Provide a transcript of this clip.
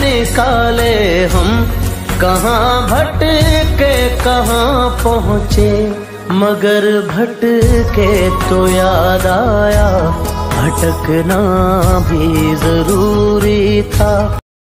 निकाले हम, कहाँ भटके, कहाँ पहुँचे। मगर भटके तो याद आया, भटकना भी ज़रूरी था।